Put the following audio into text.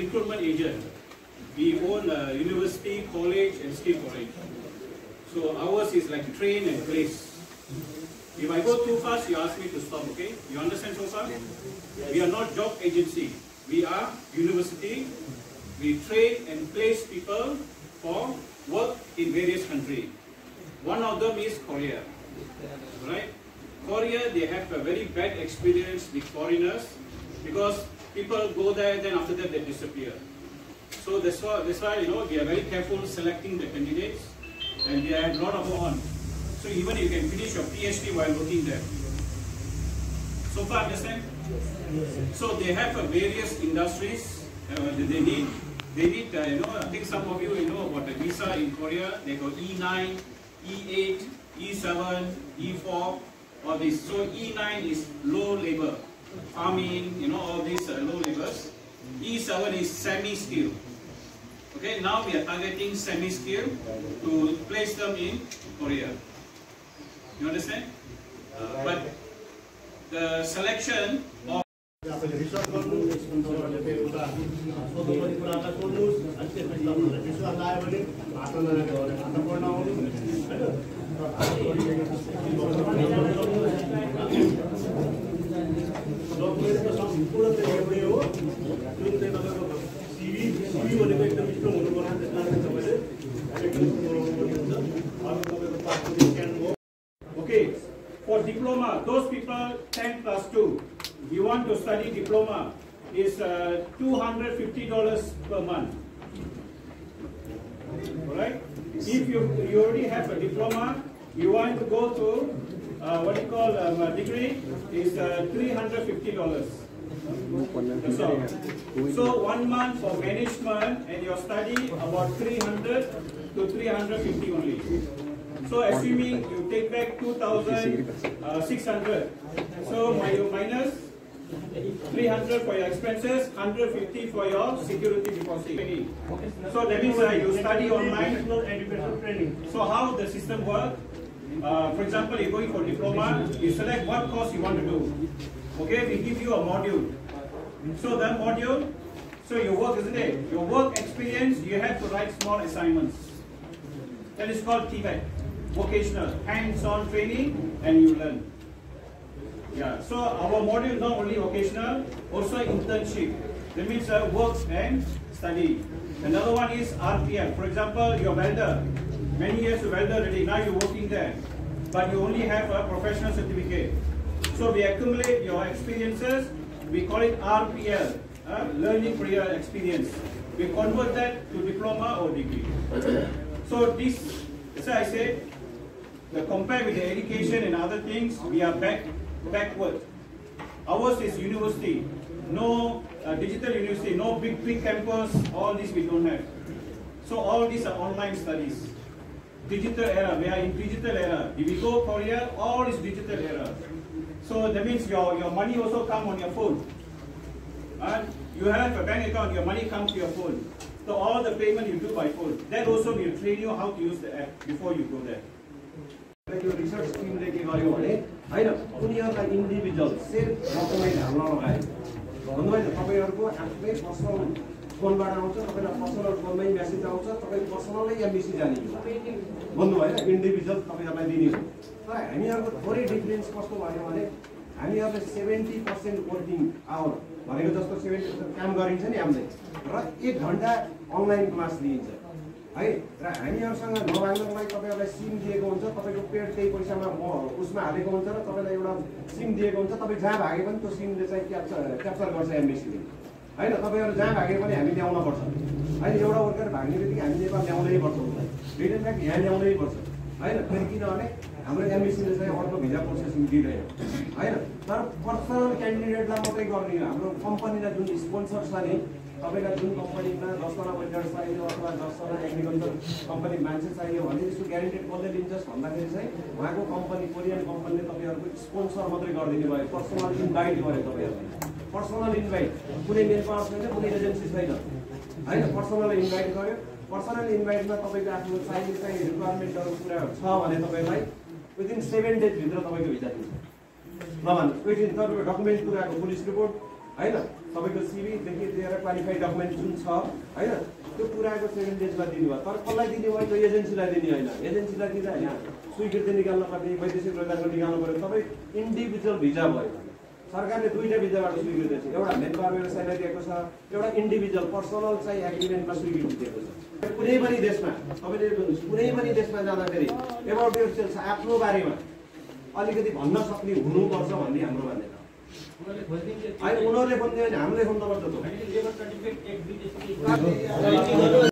recruitment agent. We own a university, college, and skill college. So ours is like train and place. If I go too fast, you ask me to stop, okay? You understand so far? We are not job agency. We are university. We train and place people for work in various countries. One of them is Korea, right? Korea, they have a very bad experience with foreigners because people go there, then after that they disappear. So that's why, that's why you know we are very careful selecting the candidates, and we have a lot of on. So even you can finish your PhD while working there. So far, understand? So they have uh, various industries uh, that they need. They need, uh, you know, I think some of you, you know about the visa in Korea. They go E9, E8, E7, E4, all these. So E9 is low labor, farming, you know, all these uh, low labors. E7 is semi-skilled. Okay, now we are targeting semi-skilled to place them in Korea. You understand? Uh, but the selection of भनेको एकदम strong हुनुपर्छ त्यसमा चाहिँ तपाईँले एकदम बनाउनुपर्ने हुन्छ अर्को तपाईँको पासपोर्ट स्क्यान हो Okay, for diploma, those people 10 plus 2, you want to study diploma, is uh, $250 per month. Alright? If you, you already have a diploma, you want to go to uh, what you call um, a degree, is uh, $350. All. So one month for management and your study about 300 to 350 only. So assuming you take back 2,600, so you minus 300 for your expenses, 150 for your security deposit. So that means uh, you study online. So how the system work? Uh, for example, you're going for diploma, you select what course you want to do. Okay, we give you a module. So that module, so your work, isn't it? Your work experience, you have to write small assignments. That is called TVET, vocational, hands-on training, and you learn. Yeah, so our module is not only vocational, also internship. That means uh, work and study. Another one is RPL. For example, you're welder. Many years you welder already, now you're working there. But you only have a professional certificate. So we accumulate your experiences, we call it RPL, uh, Learning Prior Experience. We convert that to diploma or degree. So this, as I say, the compare with the education and other things, we are back backward. Ours is university, no uh, digital university, no big big campus. All this we don't have. So all these are online studies. Digital era, we are in digital era. If you go Korea, all is digital era. So that means your, your money also come on your phone. And you have a bank account, your money comes to your phone. So all the payment you do by phone. That also will train you how to use the app before you go there. यो research टिमले के गर्यो भने होइन उनीहरूलाई individual self document हाल्न लगायो भन्नुभयो नि तपाईँहरूको आफ्नै पर्सनल फोनबाट आउँछ तपाईँलाई पर्सनल फोनमै मेसेज आउँछ तपाईँ पर्सनलै या मेसेज जाने होइन इन्डिभिजुअल तपाईँहरूलाई दिने हो। तर हामीहरूको थोरै डिफ्रेन्स कस्तो भयो भने हामीहरूले सेभेन्टी पर्सेन्ट वर्किङ आवर भनेको जस्तो सेभेन्टी काम गरिन्छ नि हामीले र एक घन्टा अनलाइन क्लास दिइन्छ। है र हामीहरूसँग नभाग्नको लागि तपाईँहरूलाई सिम दिएको हुन्छ तपाईँको पेड त्यही पैसामा उसमा हालेको हुन्छ र तपाईँलाई एउटा सिम दिएको हुन्छ तपाईँ जहाँ भागे पनि त्यो सिमले चाहिँ क्याप्चर क्याप्चर गर्छ एमबिसीले होइन तपाईँहरू जहाँ भागे पनि हामी ल्याउन पर्छ। होइन एउटा वर्कर भाग्ने बित्तिकै हामी नेपाल ल्याउनै पर्छ उसलाई। रिटर्न ब्याक यहाँ ल्याउनै पर्छ। होइन फेरि किनभने हाम्रो एमबिसीले चाहिँ अर्को भिजा प्रोसेसिङ दिँदैन। होइन तर पर्सनल क्यान्डिडेटलाई मात्रै गर्ने हाम्रो कम्पनीलाई जुन स्पोन्सर छ नि तपाईँलाई जुन कम्पनीमा दसजना वेल्डर चाहियो अथवा दसजना एग्रिकल्चर कम्पनी मान्छे चाहियो भने यसको ग्यारेन्टेड कसले दिन्छस् भन्दाखेरि चाहिँ उहाँको कम्पनी कोरियन कम्पनीले तपाईँहरूको स्पोन्सर मात्रै गरिदिनु भयो पर्सनल इन्भाइट गर्यो तपाईँहरूलाई। पर्सनल इन्भाइट कुनै मेन पावर छैन कुनै एजेन्सी छैन। होइन पर्सनल इन्भाइट गर्यो पर्सनल इन्भाइटमा तपाईँको आफ्नो चाहिने चाहिँ रिक्वायरमेन्टहरू कुराहरू छ भने तपाईँलाई विदिन सेभेन डेजभित्र तपाईँको भिजा दिन्छ। ल भन्नु विदिन तपाईँको डकुमेन्ट कुराको पुलिस रिपोर्ट होइन? तपाईँको सिबीदेखि लिएर क्वालिफाइड डकुमेन्ट जुन छ होइन? त्यो पुऱ्याएको सेभेन डेजमा दिनुभयो। तर कसलाई दिने भयो त्यो एजेन्सीलाई दिने होइन। एजेन्सीलाई दिँदा यहाँ स्वीकृति निकाल्न पर्ने वैदेशिक रोजगारको निकाल्नु पऱ्यो तपाईँ इन्डिभिजुअल भिजा भयो। सरकारले दुईवटा भिजाबाट स्वीकृति दिएको छ एउटा मेनपावर व्यवसायलाई दिएको छ एउटा इन्डिभिजुअल पर्सनल चाहिँ एग्रिमेन्टमा स्वीकृति दिएको छ कुनै पनि देशमा तपाईँले कुनै पनि देशमा जाँदाखेरि एबाउट योर सेल्स आफ्नो बारेमा अलिकति भन्न सक्ने हुनुपर्छ भन्ने हाम्रो मान्यता हो। होइन उनीहरूले होइन हामीले खोज्नुपर्छ त।